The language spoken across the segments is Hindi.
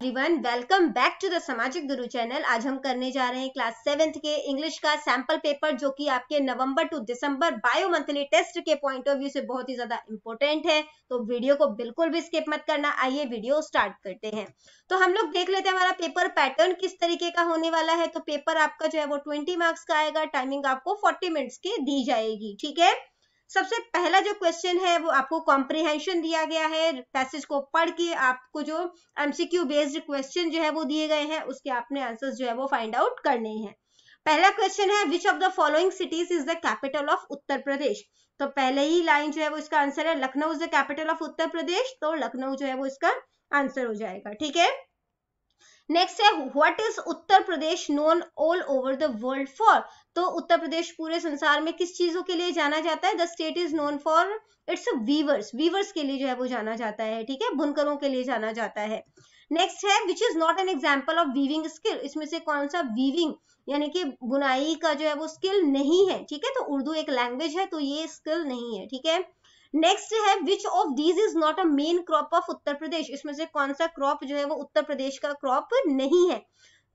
Everyone welcome back to the Samajik Guru channel आज हम करने जा रहे हैं क्लास सेवेंथ के इंग्लिश का सैंपल पेपर जो कि आपके नवंबर टू दिसंबर बायो मंथली टेस्ट के पॉइंट ऑफ़ व्यू से बहुत ही ज़्यादा इंपॉर्टेंट है। तो वीडियो को बिल्कुल भी स्किप मत करना। आइए वीडियो स्टार्ट करते हैं। तो हम लोग देख लेते हैं हमारा पेपर पैटर्न किस तरीके का होने वाला है। तो पेपर आपका जो है वो ट्वेंटी मार्क्स का आएगा। टाइमिंग आपको फोर्टी मिनट्स की दी जाएगी। ठीक है? सबसे पहला जो क्वेश्चन है, वो आपको कॉम्प्रिहेंशन दिया गया है। पैसेज को पढ़ के आपको जो एमसीक्यू बेस्ड क्वेश्चन जो है वो दिए गए हैं, उसके आपने आंसर्स जो है वो फाइंड आउट करने हैं। पहला क्वेश्चन है which of the following cities is the capital of Uttar Pradesh तो पहले ही लाइन जो है वो इसका आंसर है Lucknow is the capital of Uttar Pradesh तो लखनऊ जो है वो इसका आंसर हो जाएगा, ठीक है? नेक्स्ट है what is Uttar Pradesh known all over the world for तो उत्तर प्रदेश पूरे संसार में किस चीज़ों के लिए जाना जाता है? The state is known for its weavers weavers के लिए जो है वो जाना जाता है, ठीक है? बुनकरों के लिए जाना जाता है। नेक्स्ट है which is not an example of weaving skill इसमें से कौन सा वीविंग यानी कि बुनाई का जो है वो स्किल नहीं है, ठीक है? तो उर्दू एक लैंग्वेज है तो ये स्किल नहीं है, ठीक है? नेक्स्ट है which of these is not a main crop of Uttar Pradesh इसमें से कौन सा क्रॉप जो है वो उत्तर प्रदेश का क्रॉप नहीं है?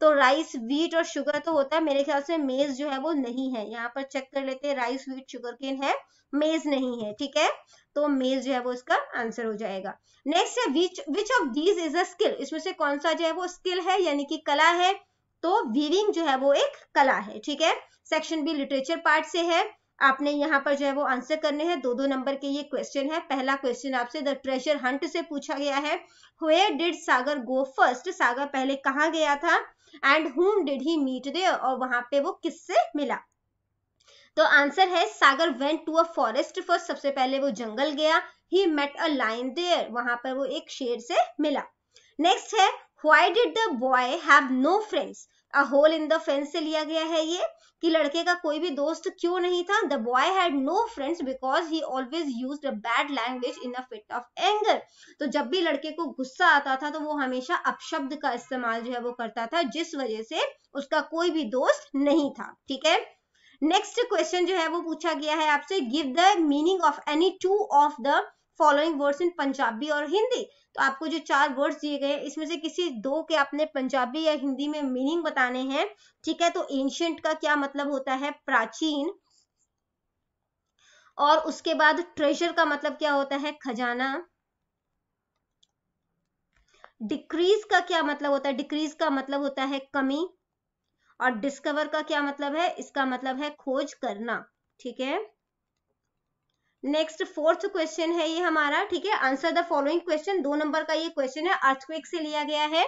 तो राइस वीट और शुगर तो होता है, मेरे ख्याल से मेज जो है वो नहीं है। यहाँ पर चेक कर लेते हैं राइस वीट शुगर केन है मेज नहीं है, ठीक है? तो मेज जो है वो इसका आंसर हो जाएगा। नेक्स्ट है which which of these is a skill इसमें से कौन सा जो है वो स्किल है, यानी कि कला है तो वीविंग जो है वो एक कला है, ठीक है? सेक्शन बी लिटरेचर पार्ट से है। आपने यहाँ पर जो है वो आंसर करने हैं। दो दो नंबर के ये क्वेश्चन है। पहला क्वेश्चन आपसे द ट्रेजर हंट से पूछा गया है। हुए डिड सागर गो फ़र्स्ट सागर पहले कहाँ गया था? एंड हुम डिड ही मीट दे और वहाँ पे वो किससे मिला? तो आंसर है, Sagar went to a forest first सबसे पहले वो जंगल गया। He met a lion there वहाँ पर वो एक शेर से मिला। नेक्स्ट है why did the boy have no friends a hole in the fence से लिया गया है ये, कि लड़के का कोई भी दोस्त क्यों नहीं था? The boy had no friends because he always use a bad language in a fit of anger तो जब भी लड़के को गुस्सा आता था तो वो हमेशा अपशब्द का इस्तेमाल जो है वो करता था, जिस वजह से उसका कोई भी दोस्त नहीं था। ठीक है? नेक्स्ट क्वेश्चन जो है वो पूछा गया है आपसे give the meaning of any two of the following words in Punjabi और हिंदी तो आपको जो चार वर्ड्स दिए गए, इसमें से किसी दो के आपने पंजाबी या हिंदी में मीनिंग बताने हैं, ठीक है? तो एंशियंट का क्या मतलब होता है? प्राचीन, और उसके बाद ट्रेजर का मतलब क्या होता है? खजाना डिक्रीज का क्या मतलब होता है? डिक्रीज का मतलब होता है कमी, और डिस्कवर का क्या मतलब है? इसका मतलब है खोज करना, ठीक है? नेक्स्ट फोर्थ क्वेश्चन है ये हमारा, ठीक है? आंसर द फॉलोइंग क्वेश्चन दो नंबर का ये क्वेश्चन है. अर्थक्वेक से लिया गया है.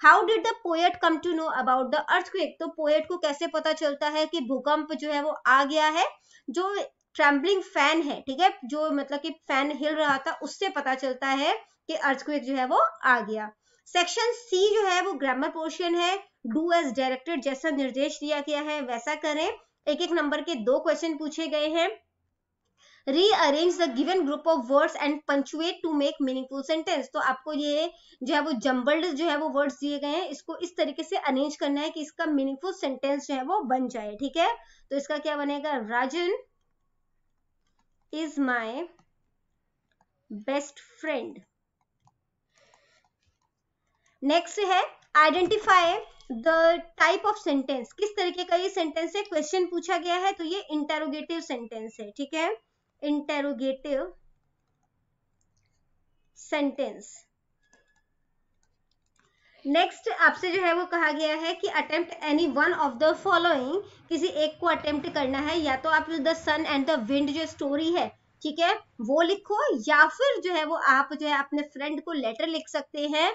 How did the poet come to know about the earthquake तो पोएट को कैसे पता चलता है कि भूकंप जो है वो आ गया है? जो ट्रेम्बलिंग फ़ैन है, ठीक है? जो मतलब कि फ़ैन हिल रहा था, उससे पता चलता है कि अर्थक्वेक जो है वो आ गया। सेक्शन सी जो है वो ग्रामर पोर्शन है. डू एज डायरेक्टेड जैसा निर्देश दिया गया है, वैसा करें। एक एक नंबर के दो क्वेश्चन पूछे गए हैं। Rearrange the given group of words and punctuate to make meaningful sentence तो आपको ये जो है वो जम्बल्ड जो है वो वर्ड्स दिए गए हैं, इसको इस तरीके से अरेंज करना है कि इसका मीनिंगफुल सेंटेंस जो है वो बन जाए, ठीक है? तो इसका क्या बनेगा? Rajan is my best friend next है identify the type of sentence किस तरीके का ये सेंटेंस है? क्वेश्चन पूछा गया है तो ये इंटेरोगेटिव सेंटेंस है, ठीक है? इंटेरोगेटिव सेंटेंस नेक्स्ट आपसे जो है वो कहा गया है कि attempt any one of the following किसी एक को अटेम्प्ट करना है, या तो आप the sun and the wind जो स्टोरी है, ठीक है, वो लिखो, या फिर जो है वो आप जो है अपने फ्रेंड को लेटर लिख सकते हैं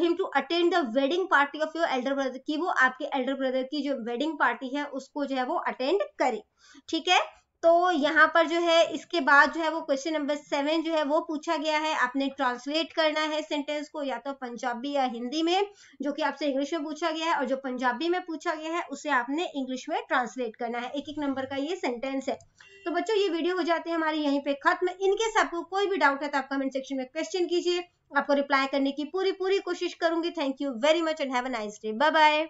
him to attend the wedding party of your elder brother की वो आपके एल्डर ब्रदर की जो वेडिंग पार्टी है, उसको जो है वो अटेंड करे, ठीक है? तो यहाँ पर जो है, इसके बाद जो है वो क्वेश्चन नंबर सेवन जो है वो पूछा गया है। आपने ट्रांसलेट करना है सेंटेंस को या तो पंजाबी या हिंदी में, जो कि आपसे इंग्लिश में पूछा गया है और जो पंजाबी में पूछा गया है, उसे आपने इंग्लिश में ट्रांसलेट करना है। एक एक नंबर का ये सेंटेंस है। तो बच्चों, ये वीडियो हो जाती है हमारी यहीं पे खत्म। इनकेस आपको कोई भी डाउट है तो आप कमेंट सेक्शन में क्वेश्चन कीजिए। आपको रिप्लाई करने की पूरी पूरी कोशिश करूँगी। Thank you very much and have a nice day bye bye